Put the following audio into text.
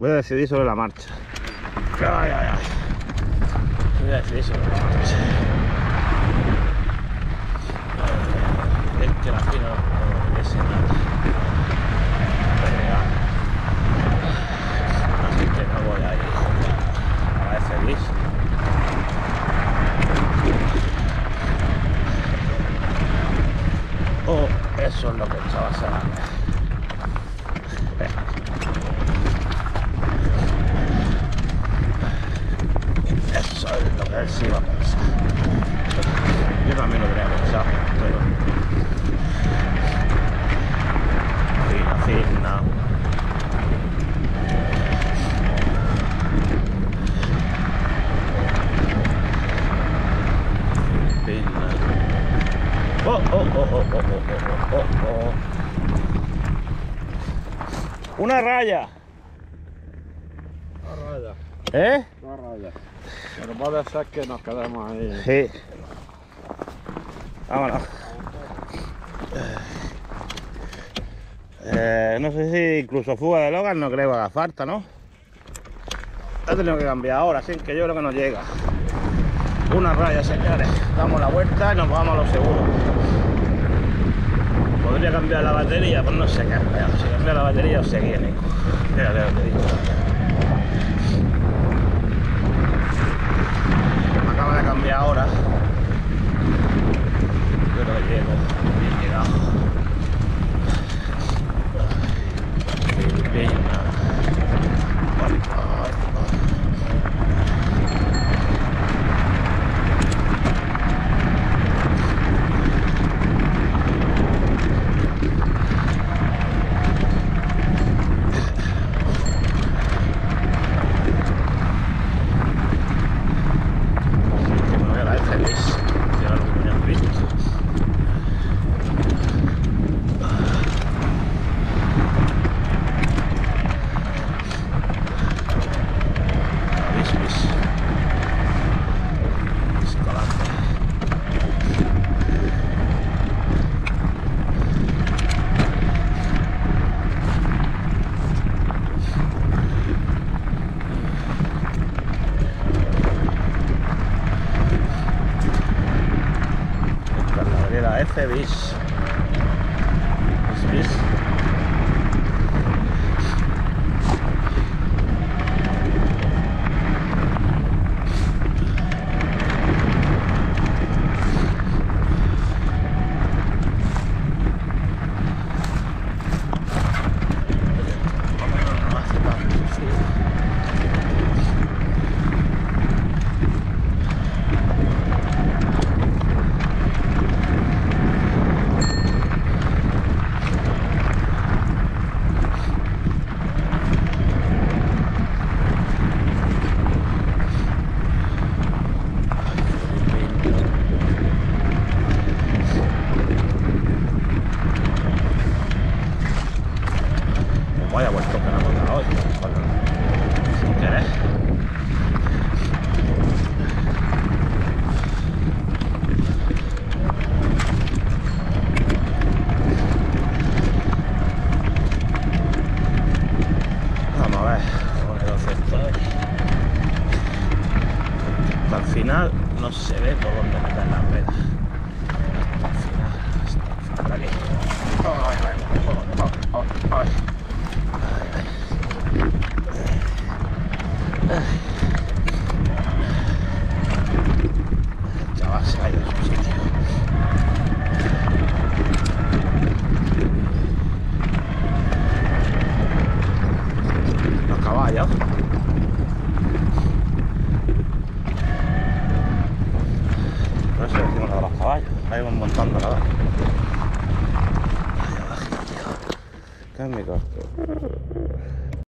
Voy a decidir sobre la marcha. Ay, ay, ay. Voy a decidir sobre la marcha. Es que la fina no nada. Venga. Así que no voy a ir a la feliz. Oh, eso es lo que echaba a salto, que sí vamos. Yo también lo tenía pensado, pero... Fina, fina. Fina. Oh, oh, oh, oh, oh, oh, oh, oh. Una raya. Una raya. ¿Eh? no raya. Pero puede ser que nos quedemos ahí. Sí. Vámonos. Eh, no sé si incluso fuga de Logan no creo que haga falta, ¿no? Ha tenido que cambiar ahora, así que yo creo que no llega. Una raya, señores. Damos la vuelta y nos vamos a lo seguro. Podría cambiar la batería, pues no sé qué. Si cambia la batería o seguir, Nico. Fíjate lo Então é outra. El final no se ve por dónde meter la rueda. Hasta final. Hasta aquí. Ay, ay. Chaval se ha ido a su sitio. Los caballos. No sé decimos lo de los caballos. Ahí van montando la vaca. Ay, abajito. ¿Qué es mi costo?